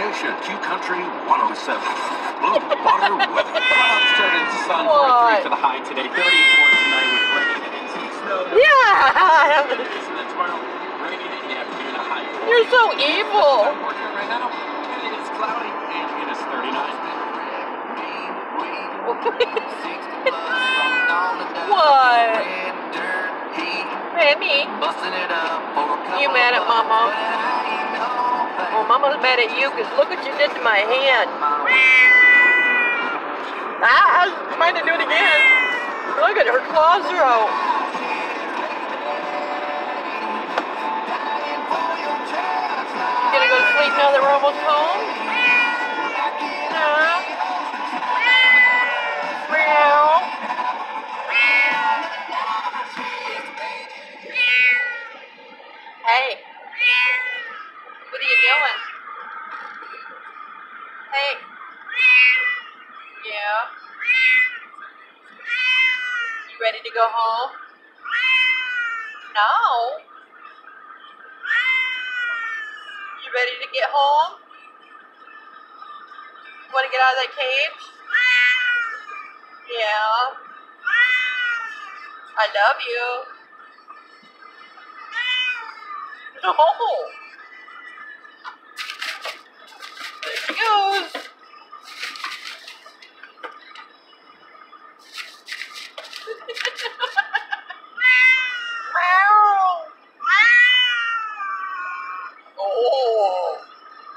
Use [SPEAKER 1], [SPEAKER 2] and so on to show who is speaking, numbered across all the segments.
[SPEAKER 1] station, Q Country 107. Blue water weather.
[SPEAKER 2] Clouds turn into sun.
[SPEAKER 3] What?
[SPEAKER 2] 43 for the high today. 34 tonight with rain and some snow.
[SPEAKER 3] Yeah!
[SPEAKER 2] Tomorrow, rain in the afternoon, a high.
[SPEAKER 3] You're so
[SPEAKER 2] 40.
[SPEAKER 3] evil!
[SPEAKER 2] I'm working right now. and It is cloudy and it is 39.
[SPEAKER 3] What? Remy, You mad at Mama? Mama's mad at you because look what you did to my hand. Ah, trying to do it again. Look at her claws are out. Gonna go to sleep now that we're almost home? Ready to go home? No. You ready to get home? Want to get out of that cage? Yeah. I love you. No.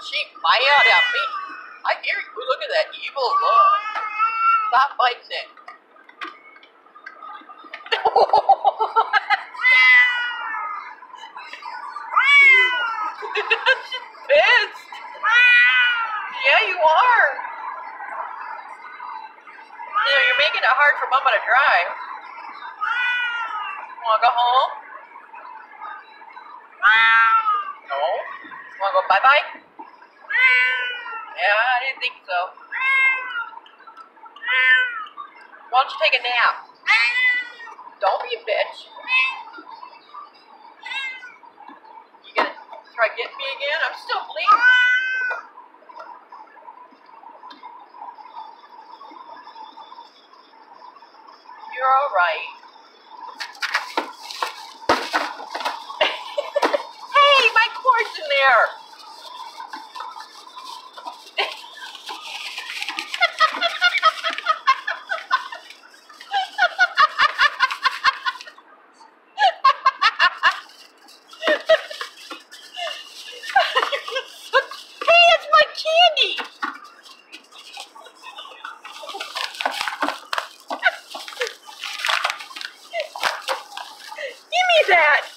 [SPEAKER 3] She mad at me. I hear you. Look at that evil look. Stop biting it. She's. Yeah, you are. You're making it hard for Mama to drive. Wanna go home? No. Wanna go bye bye? Yeah, I didn't think so. Why don't you take a nap? Don't be a bitch. You gonna try getting me again? I'm still bleeding. You're alright. hey, my cord's in there. hey, it's my candy. Give me that.